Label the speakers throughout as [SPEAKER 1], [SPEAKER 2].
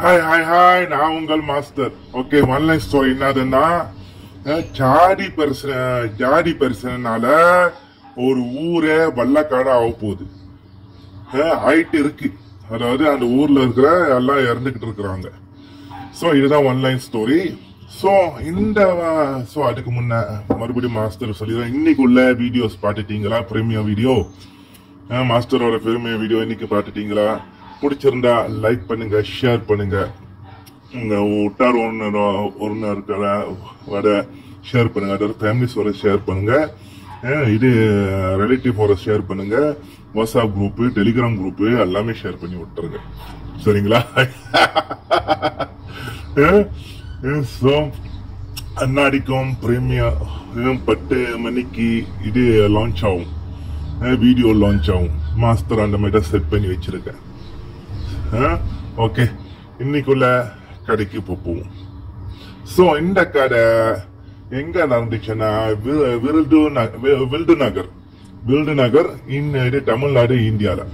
[SPEAKER 1] Hi hi hi நான் உங்கள் master. Okay one line story என்னதுன்னா ஜாடி பரிசன ஜாடி பரிசனால ஒரு ஊரே வல்லக்காடாக ஆக போகுது ஹைட் இருக்கு. அதாவது அந்த ஊரில் இருக்கிற எல்லாம் இறந்துக்கிட்டு இருக்கிறாங்க. ஸோ இதுதான் ஒன் லைன் ஸ்டோரி ஸோ இந்த ஸோ அதுக்கு முன்னே மறுபடியும் மாஸ்டர் சொல்லிடுறேன். இன்னைக்கு உள்ள வீடியோஸ் பார்த்துட்டீங்களா பிரீமியம் வீடியோ மாஸ்டரோட பிரீமியம் வீடியோ இன்னைக்கு பார்த்துட்டீங்களா? பிடிச்சிருந்தா லைக் பண்ணுங்க ஷேர் பண்ணுங்க. உங்க உட்டார் ஒன்று ஒருநர் வர ஷேர் பண்ணுங்க. அதோட ஃபேமிலிஸோட ஷேர் பண்ணுங்க. இது ரிலேட்டிவ் வர ஷேர் பண்ணுங்க. வாட்ஸ்அப் குரூப்பு டெலிகிராம் குரூப்பு எல்லாமே ஷேர் பண்ணி விட்டுருங்க. சரிங்களா? ஸோ அண்ணாடிக்கும் பிரேமியம் பத்து மணிக்கு இது லான்ச் ஆகும். வீடியோ லான்ச் ஆகும். மாஸ்டர் அந்த மாதிரி தான் செட் பண்ணி வச்சிருக்கேன். ஓகே. இன்னைக்குள்ள கடைக்கு போவோம் ஸோ இந்த கடை எங்க நடந்துச்சுன்னா வி- விருது ந- நகர். வில்டு நகர் இன் இது தமிழ்நாடு இந்தியால.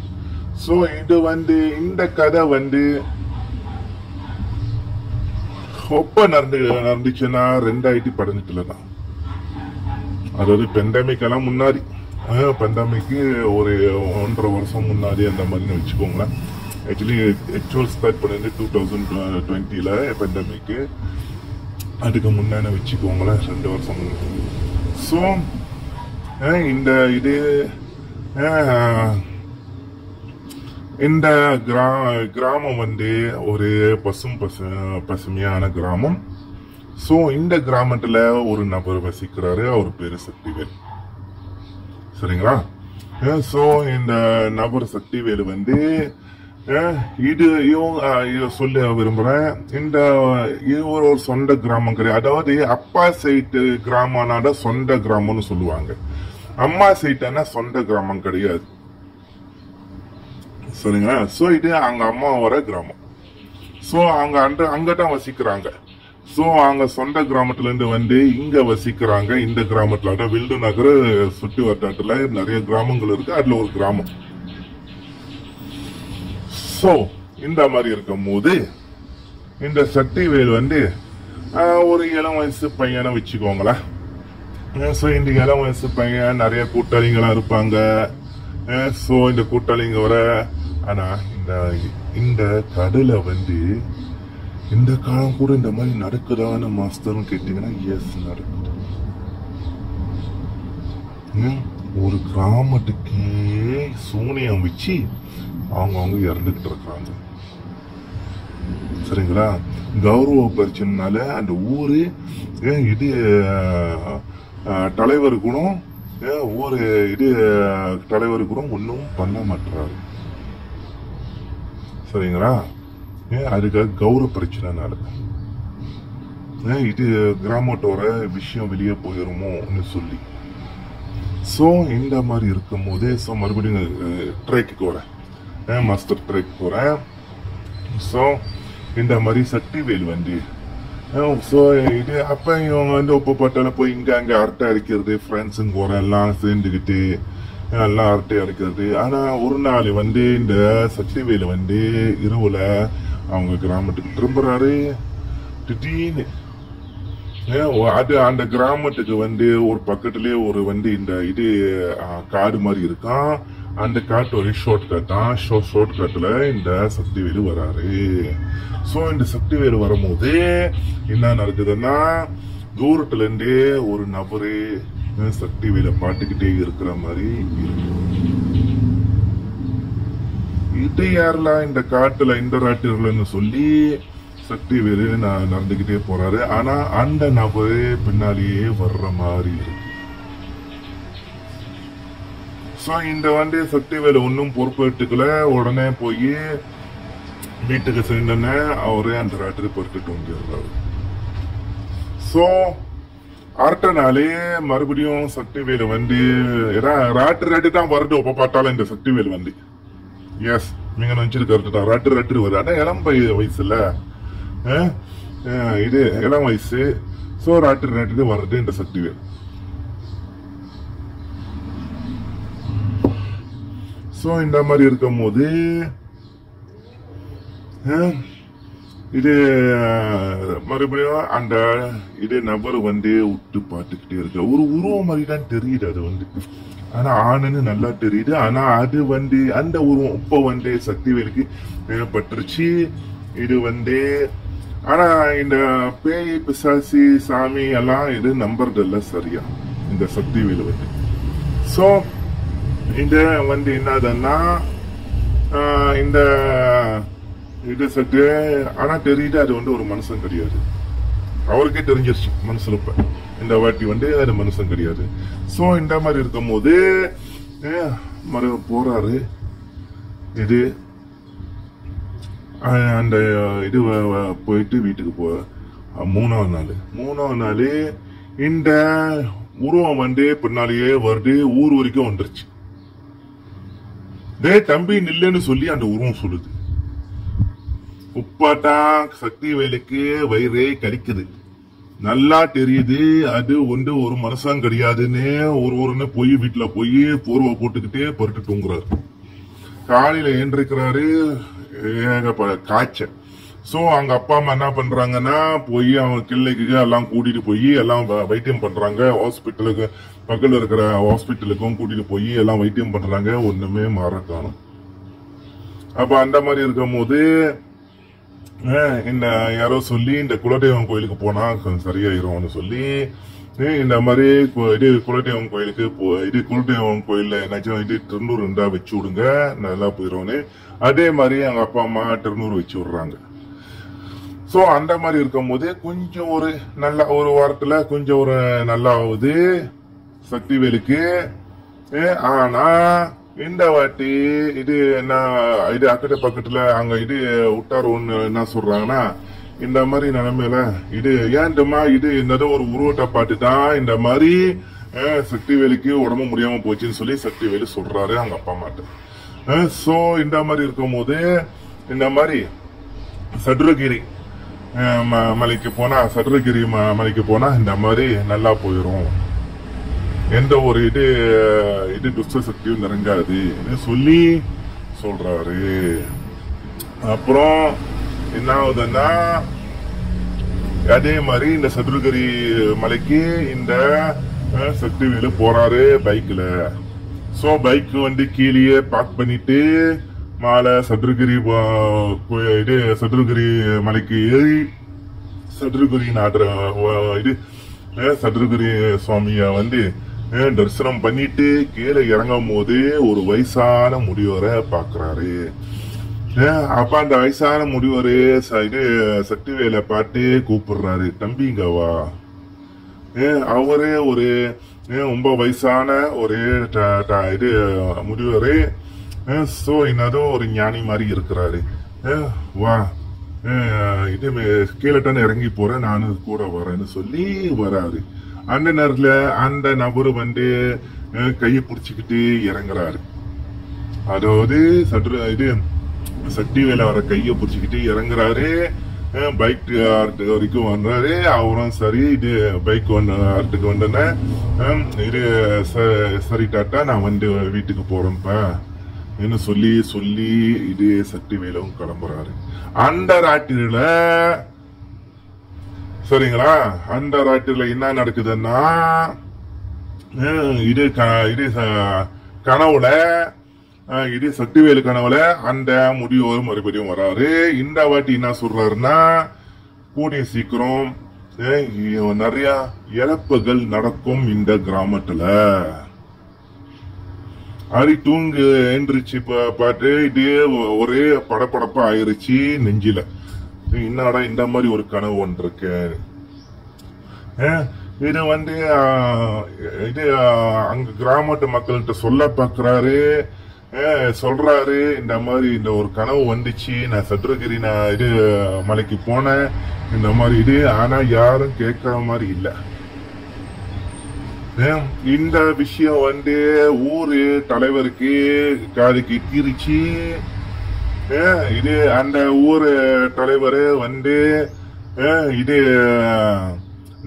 [SPEAKER 1] ஸோ இது வந்து இந்த கதை வந்து ஒப்ப நடந்து நடந்துச்சுன்னா ரெண்டாயிரத்தி பதினெட்டுல தான். அதாவது பெண்டமிக் எல்லாம் முன்னாடி. பெண்டமிக்கு ஒரு ஒன்றரை வருஷம் முன்னாடி அந்த மாதிரி வச்சுக்கோங்களேன். ஆக்சுவலி ஆக்சுவல் ஸ்டார்ட் பண்ணது டூ தௌசண்ட் டுவெண்ட்டியில் பெண்டமிக்கு அதுக்கு முன்னாடி வச்சுக்கோங்களேன் ரெண்டு வருஷம். ஸோ இந்த இது இந்த கிரா கிராமம் வந்து ஒரு பசும் பசு பசுமையான கிராமம். ஸோ இந்த கிராமத்தில் ஒரு நபர் வசிக்கிறாரு அவர் பேரு சக்திவேல். சரிங்களா? ஸோ இந்த நபர் சக்திவேல் வந்து இது இவங்க சொல்ல விரும்புறேன். இந்த இது ஒரு ஒரு சொந்த கிராமம் கிடையாது. அதாவது அப்பா சைட்டு கிராமம்னாட சொந்த கிராமம்னு சொல்லுவாங்க. அம்மா சைட்டானா சொந்த கிராமம் கிடையாது. சரிங்களா? ஸோ இது அவங்க அம்மாவோட கிராமம். ஸோ அவங்க அங்கே அங்கதான் வசிக்கிறாங்க. ஸோ அவங்க சொந்த கிராமத்துல இருந்து வந்து இங்க வசிக்கிறாங்க. இந்த கிராமத்துல அதான் வில்டு நகர் சுற்றி வட்டாரத்துல நிறைய கிராமங்கள் இருக்கு. அதுல ஒரு கிராமம். ஸோ இந்த மாதிரி இருக்கும் போது இந்த சக்திவேல் வந்து ஒரு இளம் வயசு பையனை வச்சுக்கோங்களேன். ஸோ இந்த இளம் வயசு பையன் நிறைய கூட்டாளிங்களாம் இருப்பாங்க. ஸோ இந்த கூட்டாளிங்க வர ஆனால் இந்த இந்த கடலை வந்து இந்த காலம் கூட இந்த மாதிரி நடக்குதான்னு மாஸ்டர்னு கேட்டீங்கன்னா எஸ் நடக்குது. ஒரு கிராமத்துக்கே சூனியம் வச்சு அவங்க அவங்க இருக்கிறாங்க சரிங்களா? கௌரவ பிரச்சனைனால அந்த ஊரு ஏன் இது தலைவர் கூட ஏன் ஊரு இது தலைவர் கூட ஒன்றும் பண்ண மாட்டாரு சரிங்களா? ஏன் அதுக்காக கௌரவ பிரச்சனைனால ஏன் இது கிராமத்தோட விஷயம் வெளியே போயிருமோன்னு சொல்லி. ஸோ இந்த மாதிரி இருக்கும் போதே ஸோ மறுபடியும் ட்ரேக்கு கூட மாஸ்டர் ட்ரெக் போகிறேன் ஸோ இந்த மாதிரி சக்திவேல் வந்து ஸோ இது அப்போ இவங்க வந்து ஒப்பு பட்டால போய் இங்கே அங்கே அரட்டை அடிக்கிறது ஃப்ரெண்ட்ஸுங்க கூட எல்லாம் சேர்ந்துக்கிட்டு எல்லாம் அரட்டை அடிக்கிறது ஆனால் ஒரு நாள் வந்து இந்த சக்திவேல் வந்து இரவில் அவங்க கிராமத்துக்கு திரும்புறாரு திடீர்னு ஏன் அது அந்த கிராமத்துக்கு வந்து ஒரு பக்கத்துலேயே ஒரு வந்து இந்த இது காடு மாதிரி இருக்கான் அந்த காட்டு ஒரு ஷார்ட் கட் தான் ஷார்ட் கட்ல இந்த சக்திவேலு வராரு. ஸோ இந்த சக்திவேலு வரும்போது என்ன நடக்குதுன்னா தூரத்துலேருந்தே ஒரு நபரு சக்திவேலை பாட்டுக்கிட்டே இருக்கிற மாதிரி இருக்கு. இது யாரெல்லாம் இந்த காட்டுல இந்த ராட்டிர்கள்னு சொல்லி சக்தி வேறு நடந்துகிட்டே போறாரு. ஆனா அந்த நபரு பின்னாலேயே வர்ற மாதிரி இருக்கு. வருஷம் இந்த வண்டி சக்தி வேலை பொறுப்பு பொறுப்பேற்றுக்கல உடனே போய் வீட்டுக்கு சென்றனே அவரே அந்த ராத்திரி பொறுத்துட்டு வந்துடுறாரு. ஸோ அடுத்த நாளே மறுபடியும் சக்தி வேலு வந்து ராட்டு ராட்டி தான் வருது. ஒப்ப பார்த்தாலும் இந்த சக்தி வேலு வந்து எஸ் நீங்க நினைச்சிட்டு கரெக்ட் தான். ராட்டு ராட்டு வருது. ஆனா இளம் பை- வயசுல. இது இளம் வயசு. ஸோ ராட்டு ராட்டு வருது இந்த சக்தி ஸோ இந்த மாதிரி இருக்கும் போது இது மறுபடியும் அந்த இது நபர் வந்து விட்டு பார்த்துக்கிட்டே இருக்கு. ஒரு உருவம் மாதிரி தான் தெரியுது அது வந்து. ஆனா ஆணுன்னு நல்லா தெரியுது. ஆனா அது வந்து அந்த உருவம் இப்போ வந்து சக்திவேலுக்கு வேலுக்கு பட்டுருச்சு இது வந்து ஆனா இந்த பேய் பிசாசி சாமி எல்லாம் இது நம்புறது இல்லை சரியா இந்த சக்திவேலு வந்து. ஸோ இந்த வந்து என்னதுன்னா இந்த இது செட்டு. ஆனால் தெரியுது அது வந்து ஒரு மனுஷன் கிடையாது. அவருக்கே தெரிஞ்சிருச்சு மனசுல இப்ப. இந்த வாட்டி வந்து அது மனுஷன் கிடையாது. ஸோ இந்த மாதிரி இருக்கும் போது மறு போறாரு. இது அந்த இது போயிட்டு வீட்டுக்கு போ மூணாவது நாள். மூணாவது நாள் இந்த உருவம் வந்து பின்னாலேயே வருது ஊர் வரைக்கும் வந்துருச்சு. டே தம்பி நில்லுன்னு சொல்லி அந்த உருவம் சொல்லுது. உப்பாட்டா சக்தி வேலைக்கு வயிறே கடிக்குது. நல்லா தெரியுது அது வந்து ஒரு மனசாங்க கிடையாதுன்னு ஒரு ஒருன்னு போய் வீட்டுல போய் போர்வை போட்டுக்கிட்டே பருட்டு தூங்குறாரு. காலையில ஏந்திருக்கிறாரு ஏகப்ப காய்ச்சல் சோ அவங்க அப்பா அம்மா என்ன பண்றாங்கன்னா போய் அவங்க கிள்ளைக்கு எல்லாம் கூட்டிட்டு போய் எல்லாம் வ- வைத்தியம் பண்றாங்க ஹாஸ்பிட்டலுக்கு பக்கத்தில் இருக்கிற ஹாஸ்பிட்டலுக்கும் கூட்டிட்டு போய் எல்லாம் வைத்தியம் பண்றாங்க. ஒண்ணுமே மாற காணும். அப்ப அந்த மாதிரி இருக்கும் போது இந்த யாரோ சொல்லி இந்த குலதெய்வம் கோயிலுக்கு போனா கொஞ்சம் சரியாயிரும்னு சொல்லி இந்த மாதிரி இது குலதெய்வம் கோயிலுக்கு போ- இது குலதெய்வம் கோயிலில் என்னாச்சும் இது திருநூறு இருந்தா வச்சு விடுங்க நல்லா போயிடும்னு அதே மாதிரி அவங்க அப்பா அம்மா திருநூறு வச்சு விடுறாங்க. ஸோ அந்த மாதிரி இருக்கும் போது கொஞ்சம் ஒரு நல்ல ஒரு வாரத்தில் கொஞ்சம் ஒரு நல்லா ஆகுது சக்திவேலுக்கு ஏ, ஆனா இந்த வாட்டி இது என்ன இது அக்கட்ட பக்கத்துல அங்க இது விட்டார் ஒண்ணு என்ன சொல்றாங்கன்னா இந்த மாதிரி நிலைமையில இது ஏன்டமா இது என்னதோ ஒரு உருவட்ட பாட்டு தான் இந்த மாதிரி சக்திவேலுக்கு உடம்பு முடியாம போச்சுன்னு சொல்லி சக்திவேலு சொல்றாரு அவங்க அப்பா அம்மாட்ட. சோ இந்த மாதிரி இருக்கும் போது இந்த மாதிரி சதுரகிரி ம- மலைக்கு போனா சதுரகிரி ம- மலைக்கு போனா இந்த மாதிரி நல்லா போயிரும். எந்த ஒரு இது இது துஷ்ட சக்தியும் நெருங்காது சொல்லி சொல்றாரு. அப்புறம் என்ன ஆகுதுன்னா அதே மாதிரி இந்த சதுரகிரி மலைக்கு இந்த சக்தி சக்திவேலு போறாரு பைக்ல சோ பைக் வந்து கீழேயே பார்க் பண்ணிட்டு மாலை சதுரகிரி இது சதுரகிரி மலைக்கு ஏறி சதுரகிரி நாடுற இது சதுரகிரி சுவாமிய வந்து தரிசனம் பண்ணிட்டு கீழே இறங்கும் போது ஒரு வயசான முதியோரை பாக்குறாரு அப்ப அந்த வயசான முதியோரு ச- இது சக்திவேலை பார்த்து கூப்பிடுறாரு தம்பிங்க வா. ஏன் அவரே ஒரு ஏன் ரொம்ப வயசான ஒரு இது முதியவரு ஸோ என்னதோ ஒரு ஞானி மாதிரி இருக்கிறாரு. வா. இது கீழே தானே இறங்கி போறேன் நானும் கூட வரேன்னு சொல்லி வராரு. அந்த நேரத்துல அந்த நபர் வந்து கையை பிடிச்சிக்கிட்டு இறங்குறாரு. அதாவது சற்று இது சக்தி வேலை வர கையை பிடிச்சிக்கிட்டு இறங்குறாரு. பைக் வரைக்கும் வர்றாரு. அவரும் சரி இது பைக் ஆர்ட்டுக்கு வந்தோன்னே இது ச- சரி டாட்டா நான் வந்து வீட்டுக்கு போறேன்ப்பா. என்ன சொல்லி சொல்லி இது சக்தி வேலவும் கிளம்புறாரு. அந்த ராட்டிரில சரிங்களா? அந்த ராட்டிரில என்ன நடக்குதுன்னா இது க- இது ச- கனவுல இது சக்திவேலு கனவுல அந்த முதியோர் மறுபடியும் வராரு. இந்த வாட்டி என்ன சொல்றாருன்னா கூடிய சீக்கிரம் நிறைய இழப்புகள் நடக்கும் இந்த கிராமத்துல. அரி தூங்கு எந்திரிச்சு பா- பாட்டு இதே ஒரே படப்படப்பா ஆயிருச்சு நெஞ்சில. என்னடா இந்த மாதிரி ஒரு கனவு ஒன்று இருக்கு இது வந்து இது அங்க கிராமத்து மக்கள்கிட்ட சொல்ல பாக்குறாரு. சொல்றாரு இந்த மாதிரி இந்த ஒரு கனவு வந்துச்சு. நான் சத்ரகிரி நான் இது மலைக்கு போனேன். இந்த மாதிரி இது ஆனா யாரும் கேட்கற மாதிரி இல்ல. ஏன், இந்த விஷயம் வந்து ஊரு தலைவருக்கு காதுக்கு தீரிச்சு இது அந்த ஊர் தலைவர் வந்து இது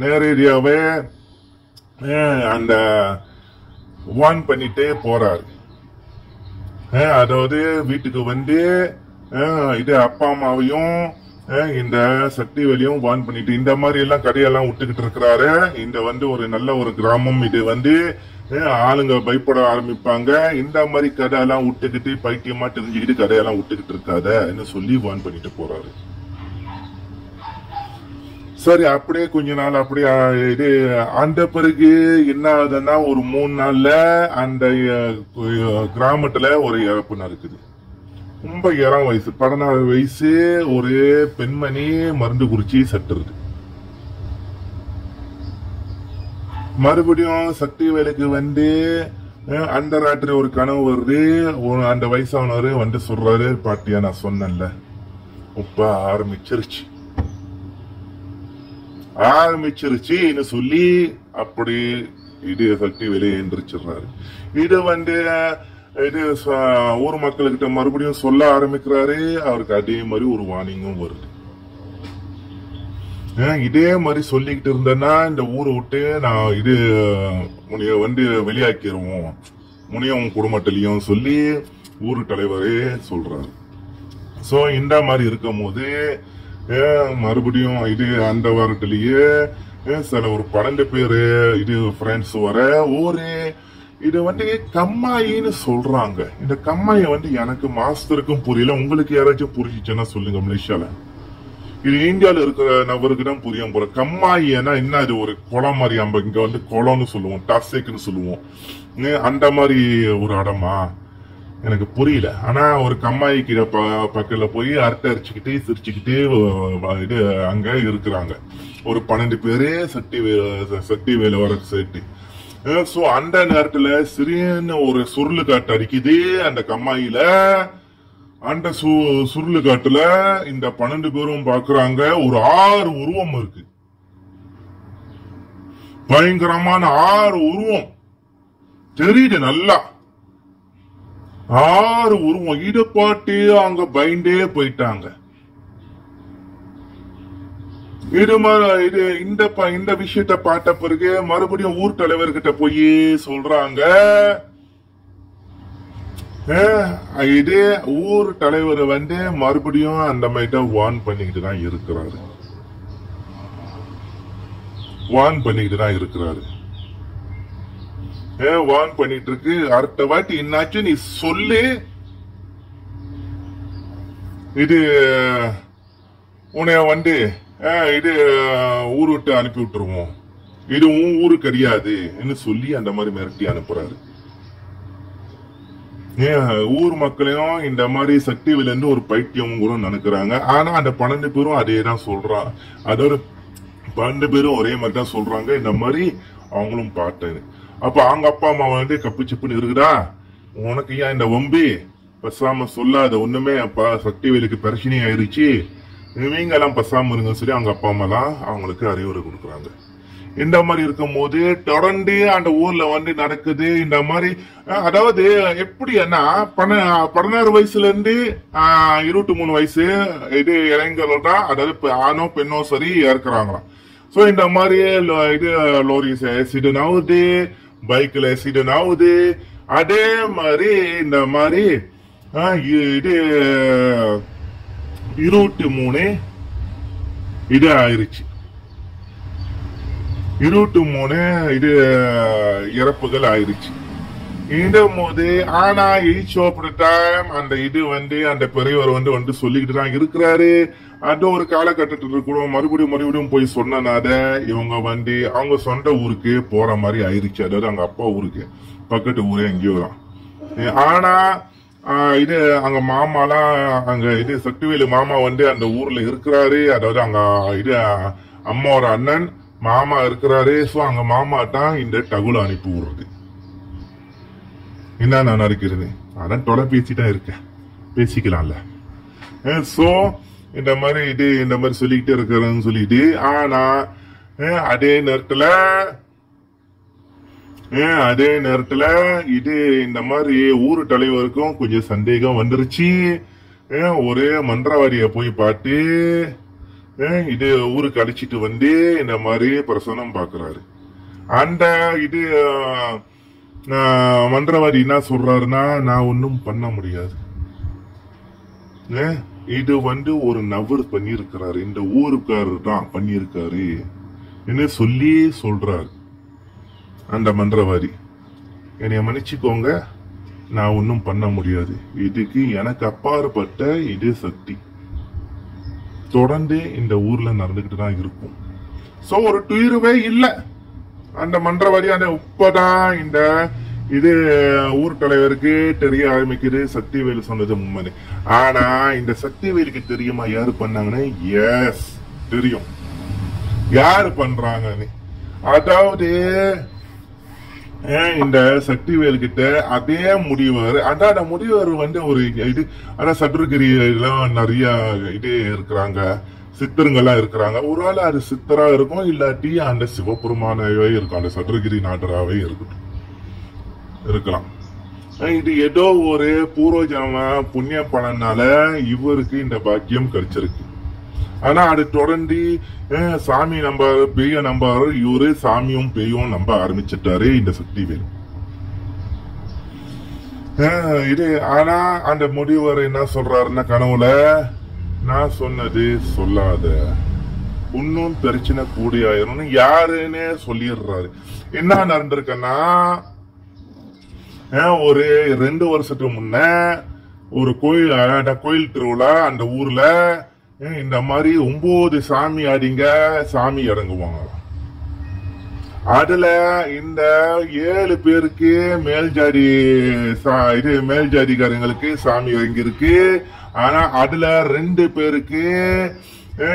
[SPEAKER 1] நேரடியாகவே அந்த வான் பண்ணிட்டே போறாரு. அதாவது வீட்டுக்கு வந்து இது அப்பா அம்மாவையும் இந்த சக்தி வெளியும் வான் பண்ணிட்டு இந்த மாதிரி எல்லாம் கதையெல்லாம் விட்டுக்கிட்டு இருக்கிறாரு. இந்த வந்து ஒரு நல்ல ஒரு கிராமம் இது வந்து ஆளுங்க பயப்பட ஆரம்பிப்பாங்க. இந்த மாதிரி கதையெல்லாம் விட்டுக்கிட்டு பைத்தியமா தெரிஞ்சுக்கிட்டு கடையெல்லாம் விட்டுக்கிட்டு இருக்காதன்னு சொல்லி வான் பண்ணிட்டு போறாரு. சரி அப்படியே கொஞ்ச நாள் அப்படியே இது அந்த பிறகு என்ன ஆகுதுன்னா ஒரு மூணு நாள்ல அந்த கிராமத்துல ஒரு இறப்பு நடக்குது. ரொம்ப இறம் வயசு பதினாறு வயசு ஒரு பெண்மணி மருந்து குறிச்சி சட்டுறது மறுபடியும் சக்தி வேலைக்கு வந்து அந்த ராத்திரி ஒரு கனவு வருது. அந்த வயசானவர் வந்து சொல்றாரு பாட்டியா நான் சொன்னேன்ல. உப்ப ஆரம்பிச்சிருச்சு. ஆரம்பிச்சிருச்சுன்னு சொல்லி அப்படி இது சக்தி வெளியே எந்திரிச்சிடுறாரு. இது வந்து இது ஊர் மக்கள்கிட்ட மறுபடியும் சொல்ல ஆரம்பிக்கிறாரு. அவருக்கு அதே மாதிரி ஒரு வார்னிங்கும் வருது. இதே மாதிரி சொல்லிக்கிட்டு இருந்தேன்னா இந்த ஊரை விட்டு நான் இது உன்னைய வந்து வெளியாக்கிடுவோம் முனிய உன் குடும்பத்திலையும் சொல்லி ஊர் தலைவரே சொல்றாரு. ஸோ இந்த மாதிரி இருக்கும் போது மறுபடியும் இது அந்த வாரத்திலேயே சில ஒரு பன்னெண்டு பேரு இது ஃப்ரெண்ட்ஸ் வர ஒரு இது வந்து கம்மாயின்னு சொல்றாங்க. இந்த கம்மாயை வந்து எனக்கு மாஸ்டருக்கும் புரியல. உங்களுக்கு யாராச்சும் புரிஞ்சிச்சுன்னா சொல்லுங்க மலேசியால. இது இந்தியால இருக்கிற நபருக்கு தான் புரியும் போல. கம்மாயினா என்ன அது ஒரு குளம் மாதிரி? நம்ம இங்க வந்து குளம்னு சொல்லுவோம் டாசேக்குன்னு சொல்லுவோம். அந்த மாதிரி ஒரு இடமா? எனக்கு புரியல. ஆனா ஒரு கம்மாயி கீழே ப- பக்கத்துல போய் அரட்டை அடிச்சுக்கிட்டு சிரிச்சுக்கிட்டு இது அங்க இருக்கிறாங்க. ஒரு பன்னெண்டு பேரு சக்தி சட்டி சக்தி வேலை வர சேர்த்து. ஸோ அந்த நேரத்துல சிறியன்னு ஒரு சுருளு காட்டு அடிக்குது அந்த கம்மாயில அந்த சு சுருளு காட்டுல இந்த பன்னெண்டு பேரும் பாக்குறாங்க. ஒரு ஆறு உருவம் இருக்கு. பயங்கரமான ஆறு உருவம். தெரியுது நல்லா. ஆறு உருவம். ஈடுபாட்டு அங்க பயந்தே போயிட்டாங்க. இது இது இந்த ப- இந்த விஷயத்த பார்த்த பிறகு மறுபடியும் ஊர் தலைவர்கிட்ட போய் சொல்றாங்க. இது ஊர் தலைவர் வந்து மறுபடியும் அந்த மாதிரி தான் வார்ன் பண்ணிக்கிட்டு தான் இருக்கிறாரு. வார்ன் பண்ணிக்கிட்டு தான் இருக்கிறாரு. வார்ன் பண்ணிட்டு இருக்கு அடுத்த வாட்டி என்னாச்சு நீ சொல்லு. இது உன்னைய வந்து இது ஊர் விட்டு அனுப்பி விட்டுருவோம் இது உன் ஊரு கிடையாது சொல்லி அந்த மாதிரி மிரட்டி அனுப்புறாரு. ஏன் ஊர் மக்களையும் இந்த மாதிரி சக்தி விலந்து ஒரு பைத்தியம் கூட நினைக்கிறாங்க ஆனா அந்த பன்னெண்டு பேரும் அதே தான் சொல்றான் அதோட பன்னெண்டு பேரும் ஒரே மாதிரி தான் சொல்றாங்க. இந்த மாதிரி அவங்களும் பார்த்தேன் அப்ப அவங்க அப்பா அம்மா வந்து கப்பு சிப்புன்னு இருக்குதா உனக்கு ஏன் இந்த ஒம்பி பசாம சொல்லாத ஒண்ணுமே அப்பா சக்தி வேலுக்கு பிரச்சனை ஆயிருச்சு நீங்க எல்லாம் பசாம இருங்கன்னு சொல்லி அவங்க அப்பா அம்மா தான் அவங்களுக்கு அறிவுரை கொடுக்குறாங்க. இந்த மாதிரி இருக்கும் போது தொடர்ந்து அந்த ஊர்ல வந்து நடக்குது இந்த மாதிரி அதாவது எப்படி என்ன பன்ன- பதினாறு வயசுல இருந்து ஆஹ், இருபத்தி மூணு வயசு இது இளைஞர்கள் தான் அதாவது ஆணோ பெண்ணோ சரி இறக்குறாங்களாம் சோ இந்த மாதிரி இது லோரிஸ் ஆக்சிடென்ட் ஆகுது பைக்ல ஆக்சிடென்ட் ஆகுது அதே மாதிரி இந்த மாதிரி ஆஹ், இது இருபத்தி மூணு இது ஆயிடுச்சு இருபத்தி மூணு இது இறப்புகள் ஆயிடுச்சு இடும் போது ஆனா ஈச் ஆஃப் டைம் அந்த இது வந்து அந்த பெரியவர் வந்து வந்து சொல்லிக்கிட்டு தான் இருக்கிறாரு. அந்த ஒரு காலகட்டத்தில் கூட மறுபடியும் மறுபடியும் போய் சொன்னனால இவங்க வந்து அவங்க சொந்த ஊருக்கு போற மாதிரி ஆயிடுச்சு அதாவது அவங்க அப்பா ஊருக்கு. பக்கத்து ஊரே எங்கேயோ தான். ஆனா இது அங்க மாமாலாம் அங்க இது சக்திவேலு மாமா வந்து அந்த ஊர்ல இருக்கிறாரு. அதாவது அங்க இது அம்மாவோட அண்ணன். மாமா இருக்கிறாரு ஸோ அங்க மாமா தான் இந்த டகுல அனுப்பி விடுறது. என்ன நான் இருக்கிறது அதான் தொலைபேசி தான் இருக்கேன் பேசிக்கலாம்ல. சோ இந்த மாதிரி இது இந்த மாதிரி சொல்லிக்கிட்டே இருக்கிறேன்னு சொல்லிட்டு ஆனா அதே நேரத்துல அதே நேரத்துல இது இந்த மாதிரி ஊர் தலைவருக்கும் கொஞ்சம் சந்தேகம் வந்துருச்சு. ஒரே மன்றவாதிய போய் பார்த்து இது ஊருக்கு அழைச்சிட்டு வந்து இந்த மாதிரி பிரசனம் பாக்குறாரு அந்த இது மந்திரவாதி என்ன சொல்றாருன்னா நான் ஒன்றும் பண்ண முடியாது. ஏ, இது வந்து ஒரு நபர் பண்ணியிருக்கிறாரு. இந்த ஊருக்காரர் தான் பண்ணியிருக்காரு என்ன சொல்லி சொல்றாரு. அந்த மந்திரவாதி. என்னைய மன்னிச்சுக்கோங்க நான் ஒன்றும் பண்ண முடியாது. இதுக்கு எனக்கு அப்பாற்பட்ட இது சக்தி. தொடர்ந்து இந்த ஊர்ல நடந்துகிட்டு தான் இருக்கும். சோ ஒரு துயிருவே இல்லை. அந்த மன்றவாதி அந்த இப்பதான் இந்த இது ஊர் தலைவருக்கு தெரிய ஆரம்பிக்குது. சக்திவேலு சொன்னது உண்மை ஆனா இந்த சக்திவேலுக்கு தெரியுமா யாரு பண்ணாங்கன்னு? எஸ் தெரியும். யாரு பண்றாங்கன்னு? அதாவது இந்த சக்திவேல் கிட்ட அதே முடிவர் அதான் அந்த முடிவர் வந்து ஒரு இது ஆனா சதுரகிரிலாம் நிறைய இது இருக்கிறாங்க. சித்தருங்கெல்லாம் இருக்கிறாங்க. ஒரு ஆள் அது சித்தரா இருக்கும் இல்லாட்டி அந்த சிவபெருமானவே இருக்கும். அந்த சதுரகிரி நாட்டராகவே இருக்கட்டும். இருக்கலாம். இது ஏதோ ஒரு பூர்வ புண்ணிய பலனால இவருக்கு இந்த பாக்கியம் கிடைச்சிருக்கு. ஆனா அது தொடர்ந்து அஹ், சாமி நம்ப பெய்ய நம்பாரு இவரு சாமியும் பெய்யும் நம்ப ஆரம்பிச்சிட்டாரு இந்த சக்திவேல் அஹ், இது ஆனா அந்த முடிவர் என்ன சொல்றாருன்னா கனவுல நான் சொன்னது சொல்லாத. இன்னும் பிரச்சனை கூடி ஆயிரும்னு யாருன்னு சொல்லிடுறாரு. என்ன நடந்திருக்குன்னா ஒரு ரெண்டு வருஷத்துக்கு முன்ன ஒரு கோயில் அந்த கோயில் திருவிழா அந்த ஊர்ல இந்த மாதிரி ஒன்பது சாமி அடிங்க சாமி இறங்குவாங்க. அதுல இந்த ஏழு பேருக்கு மேல்ஜாதி சா- இது மேல்ஜாதிகாரங்களுக்கு சாமி இறங்கியிருக்கு. ஆனா அதுல ரெண்டு பேருக்கு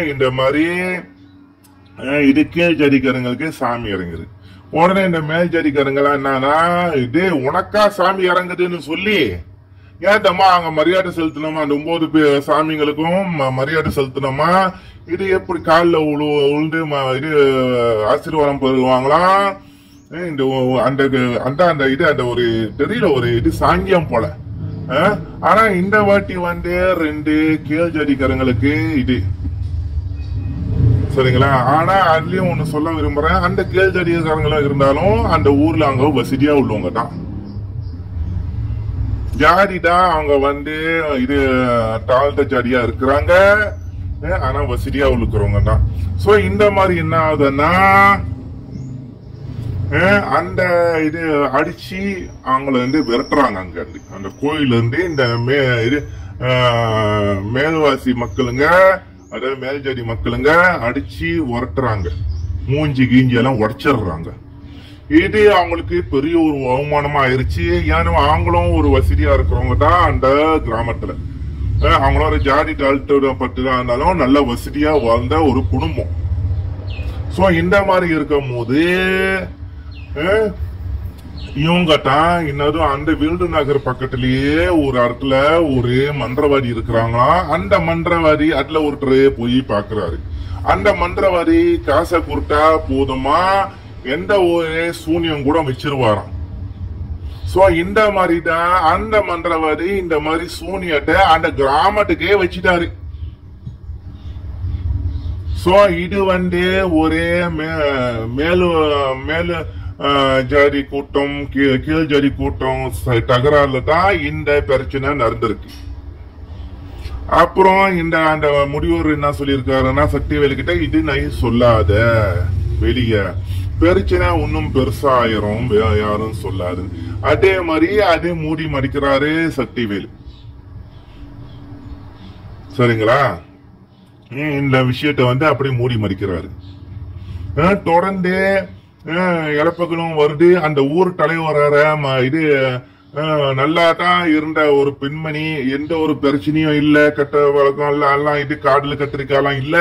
[SPEAKER 1] இந்த மாதிரி இது கீழ் ஜாதிக்காரங்களுக்கு சாமி இறங்குது உடனே இந்த மேல் ஜாதிக்காரங்களாம் என்னன்னா இது உனக்கா சாமி இறங்குதுன்னு சொல்லி ஏட்டம்மா அங்க மரியாதை செலுத்தணுமா? அந்த ஒன்பது சாமிங்களுக்கும் மரியாதை செலுத்தினோமா இது எப்படி காலில் உழு உழுந்து ம- இது ஆசீர்வாதம் பெறுவாங்களாம் இந்த அந்த அந்த அந்த இது அந்த ஒரு தெரியல ஒரு இது சாங்கியம் போல. ஆனா இந்த வாட்டி வந்து ரெண்டு கேள் ஜாதிக்காரங்களுக்கு இது. சரிங்களா? ஆனா அதுலயும் ஒண்ணு சொல்ல விரும்புறேன். அந்த கேள் ஜாதிகாரங்களா இருந்தாலும் அந்த ஊர்ல அங்க வசதியா உள்ளவங்க தான். ஜாதி தான். அவங்க வந்து இது தாழ்ந்த ஜாதியா இருக்கிறாங்க. ஆனா வசதியா இருக்கிறவங்க தான். சோ இந்த மாதிரி என்ன ஆகுதுன்னா அந்த இது அடிச்சு அவங்கள வந்து விரட்டுறாங்க அங்க இருந்து. அந்த கோயில்ல இருந்து இந்த மே இது மேல்வாசி மக்களுங்க அதாவது மேல்ஜாதி மக்களுங்க அடிச்சு உரட்டுறாங்க மூஞ்சி கீஞ்சி எல்லாம் உடச்சிடுறாங்க. இது அவங்களுக்கு பெரிய ஒரு அவமானமா ஆயிருச்சு ஏன்னா அவங்களும் ஒரு வசதியா இருக்கிறவங்க தான் அந்த கிராமத்துல. அவங்களும் ஒரு ஜாதி தாழ்த்தப்பட்டு தான் இருந்தாலும் நல்ல வசதியா வாழ்ந்த ஒரு குடும்பம். சோ இந்த மாதிரி இருக்கும் போது இவங்க தான் இன்னதும் அந்த வீல்டு நகர் பக்கத்திலேயே ஒரு இடத்துல ஒரு மந்திரவாதி இருக்கிறாங்களாம் அந்த மந்திரவாதி அதுல ஒருத்தர் போய் பாக்குறாரு அந்த மந்திரவாதி காசை கொடுத்தா போதுமா? எந்த ஒரு சூனியம் கூட வச்சிருவாராம் சோ இந்த மாதிரி தான் அந்த மன்றவாதி இந்த மாதிரி சூனியத்தை அந்த கிராமத்துக்கே வச்சிட்டாரு. சோ இது வந்து ஒரே மே- மேலு மேலு ஆஹ், ஜாதி கூட்டம் கீழ் கீழ் ஜாதி கூட்டம் தகராறுல தான் இந்த பிரச்சனை நடந்திருக்கு. அப்புறம் இந்த அந்த முடிவர் என்ன சொல்லியிருக்காருன்னா சக்திவேலு கிட்ட இது நை சொல்லாத. வெளிய. பெருச்சுனா இன்னும் பெருசாயிரும் யாரும் சொல்லாது. அதே மாதிரி அதே மூடி மடிக்கிறாரு சக்திவேல். சரிங்களா? இந்த விஷயத்தை வந்து அப்படி மூடி மறிக்கிறாரு தொடர்ந்து இழப்புகளும் வருது. அந்த ஊர் தலைவரார இது அஹ், நல்லா தான் இருந்த ஒரு பெண்மணி எந்த ஒரு பிரச்சனையும் இல்ல. கட்ட வழக்கம் இல்ல எல்லாம் இது காடுல கத்திரிக்காயெல்லாம் இல்ல.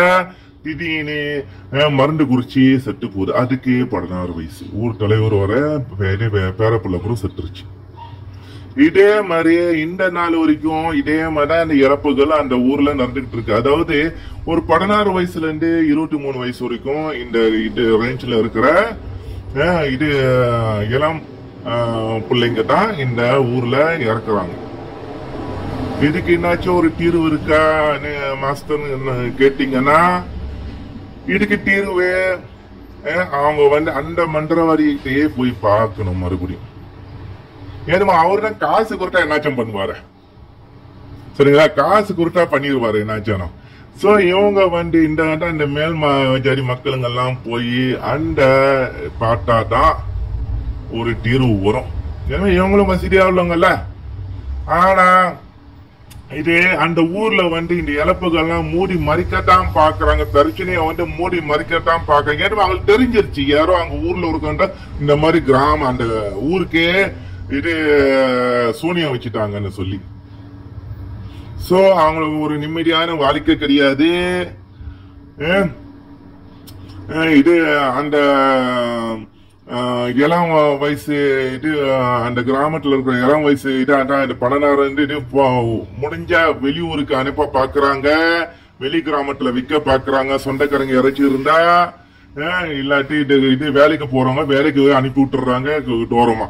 [SPEAKER 1] திடீர்னு மருந்து குறிச்சி செத்து போகுது. அதுக்கே பதினாறு வயசு. ஊர் தலைவர் வர பே- பே- கூட செத்துருச்சு. இதே மாதிரி இந்த நாள் வரைக்கும் இதே மாதிரி தான் இந்த இறப்புகள் அந்த ஊர்ல நடந்துகிட்டு இருக்கு. அதாவது ஒரு பதினாறு வயசுல இருந்து இருபத்தி மூணு வயசு வரைக்கும் இந்த இது ரேஞ்சில் இருக்கிற இது இளம் பிள்ளைங்க தான் இந்த ஊர்ல இறக்குறாங்க. இதுக்கு என்னாச்சும் ஒரு தீர்வு இருக்கா? மாஸ்டர் கேட்டீங்கன்னா இதுக்கு தீர்வு அவங்க வந்து அந்த மந்திரவாதிகிட்டயே போய் பார்க்கணும் மறுபடியும். ஏதுமா அவரு தான் காசு கொடுத்தா என்னாச்சும் பண்ணுவாரு? சரிங்களா? காசு கொடுத்தா பண்ணிடுவாரு என்னாச்சானோ சோ இவங்க வந்து இந்த அந்த இந்த மேல் ஜாதி மக்களுங்க எல்லாம் போய் அந்த பார்த்தா தான் ஒரு தீர்வு வரும். ஏன்னா இவங்களும் வசதியாக உள்ளவங்கல்ல. ஆனா இது அந்த ஊர்ல வந்து இந்த இழப்புகள்லாம் மூடி மறிக்கத்தான் பாக்குறாங்க. தரிசனையை வந்து மூடி மறிக்கத்தான் பாக்குறாங்க. ஏன்னா அவங்களுக்கு தெரிஞ்சிருச்சு. யாரோ அங்க ஊர்ல இருக்கன்ற இந்த மாதிரி கிராமம் அந்த ஊருக்கே இது சூனியம் வச்சுட்டாங்கன்னு சொல்லி. சோ அவங்களுக்கு ஒரு நிம்மதியான வாழ்க்கை கிடையாது. இது அந்த இளம் வயசு இது அந்த கிராமத்துல இருக்கிற இளம் வயசு இது அதான் இந்த பணனார் இது போ- முடிஞ்சா வெளியூருக்கு அனுப்ப பாக்குறாங்க. வெளி கிராமத்துல விற்க பாக்குறாங்க. சொந்தக்காரங்க இறைச்சி இருந்தா இல்லாட்டி இது இது வேலைக்கு போறவங்க வேலைக்கு அனுப்பி விட்டுறாங்க தூரமா.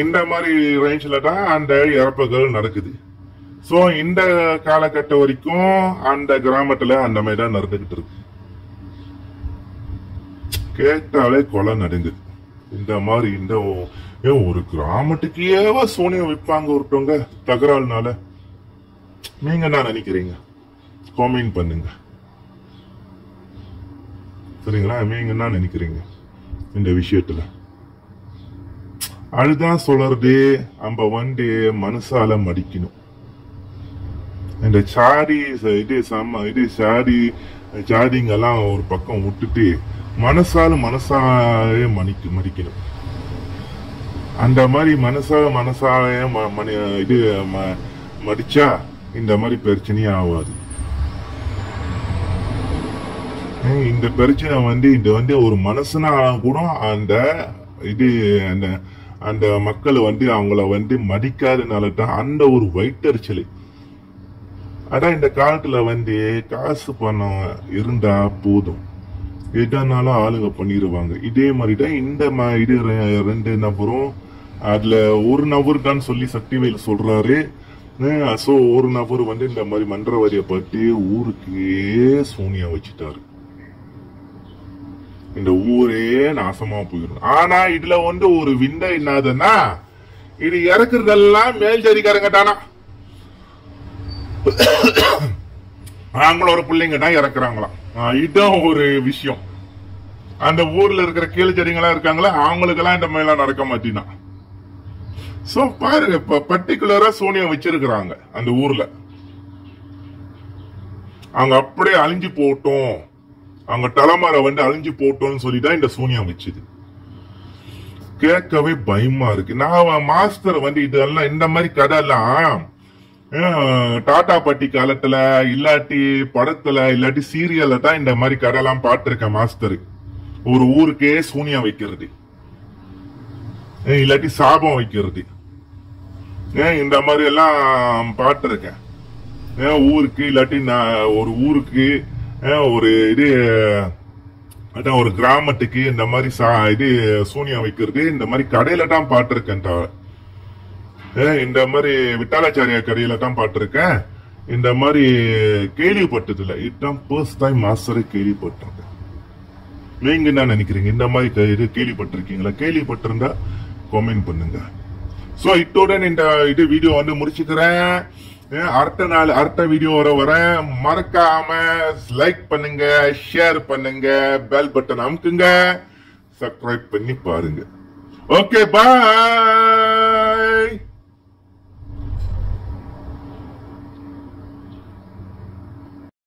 [SPEAKER 1] இந்த மாதிரி ரேஞ்சில தான் அந்த இறப்புகள் நடக்குது. சோ இந்த காலகட்டம் வரைக்கும் அந்த கிராமத்துல அந்த மாதிரி தான் நடந்துகிட்டு இருக்கு. கேட்டாலே கொலை நடுங்குது. இந்த மாதிரி இந்த ஒரு கிராமத்துக்கேவா சோனியம் விற்பாங்க ஒருத்தவங்க தகராறுனால நீங்க என்ன நினைக்கிறீங்க? காமெண்ட் பண்ணுங்க. சரிங்களா? நீங்க என்ன நினைக்கிறீங்க? இந்த விஷயத்துல. அதுதான் சொல்றதே நம்ம வந்து மனசால மடிக்கணும். இந்த சாரி இது சம இது சாரி ஜாதிங்கெல்லாம் ஒரு பக்கம் விட்டுட்டு மனசால மனசாலே மணிக்கு மடிக்கணும் அந்த மாதிரி மனசால மனசாலே ம- மணி- இது ம- மடிச்சா இந்த மாதிரி பிரச்சனையே ஆகாது இந்த பிரச்சனை வந்து இது வந்து ஒரு மனசுனா கூட அந்த இது அந்த அந்த மக்கள் வந்து அவங்கள வந்து மதிக்காதனால தான் அந்த ஒரு வயிற்றுச்சல் அதான் இந்த காலத்துல வந்து காசு பணம் இருந்தா போதும். எதனாலும் ஆளுங்க பண்ணிடுவாங்க இதே மாதிரி தான் இந்த இது ரெ- ரெண்டு நபரும் அதுல ஒரு நபர் தான் சொல்லி சக்திவேல் சொல்றாரு. ஸோ ஒரு நபர் வந்து இந்த மாதிரி மன்றவாதியை பற்றி ஊருக்கே சோனியா வச்சுட்டாரு. இந்த ஊரே நாசமா போயிடும். ஆனா இதுல வந்து ஒரு விந்த என்னதுன்னா இது இறக்குறதெல்லாம் மேல் ஜாதிக்காரங்க தானா? அவங்களோட பிள்ளைங்க தான் இறக்குறாங்களாம். இதுதான் ஒரு விஷயம். அந்த ஊர்ல இருக்கிற கீழ் ஜடிங்களா இருக்காங்களா அவங்களுக்கெல்லாம் இந்த மாதிரிலாம் நடக்க மாட்டினா சோ பாருங்க இப்ப பர்டிகுலரா சோனியா வச்சிருக்கிறாங்க அந்த ஊர்ல. அவங்க அப்படியே அழிஞ்சு போட்டோம். அவங்க தலைமுறை வந்து அழிஞ்சு போட்டோம்னு சொல்லி தான் இந்த சோனியா வச்சுது. கேட்கவே பயமா இருக்கு. நான் மாஸ்டர் வந்து இதெல்லாம் இந்த மாதிரி கதை எல்லாம் டாடா பட்டி காலத்துல இல்லாட்டி படத்துல இல்லாட்டி சீரியல்ல தான் இந்த மாதிரி கதைலாம் பார்த்திருக்கேன் மாஸ்டர் ஒரு ஊருக்கே சூனியா வைக்கிறது. இல்லாட்டி சாபம் வைக்கிறது. ஏன் இந்த மாதிரி எல்லாம் பார்த்திருக்கேன். ஏன் ஊருக்கு இல்லாட்டி நான் ஒரு ஊருக்கு ஏன் ஒரு இது அதான் ஒரு கிராமத்துக்கு இந்த மாதிரி சா இது சூனியா வைக்கிறது இந்த மாதிரி கடையில தான் பார்த்திருக்கேன் தவிர. இந்த மாதிரி விட்டாலாச்சாரியா கடையில தான் பாட்டிருக்கேன். இந்த மாதிரி கேள்விப்பட்டதில்ல. இதுதான் ஃபர்ஸ்ட் டைம் மாஸ்டரை கேள்விப்பட்டிருக்கேன். நீங்க என்ன நினைக்கிறீங்க? இந்த மாதிரி இது கேள்விப்பட்டிருக்கீங்களா? கேள்விப்பட்டிருந்தா கமெண்ட் பண்ணுங்க. சோ இத்துடன் இந்த இது வீடியோ வந்து முடிச்சுக்கிறேன். ஏன், அடுத்த நாள் அடுத்த வீடியோ வர வரேன். மறக்காம லைக் பண்ணுங்க ஷேர் பண்ணுங்க பெல் பட்டன் அமுக்குங்க. சப்ஸ்கிரைப் பண்ணி பாருங்க. Okay bye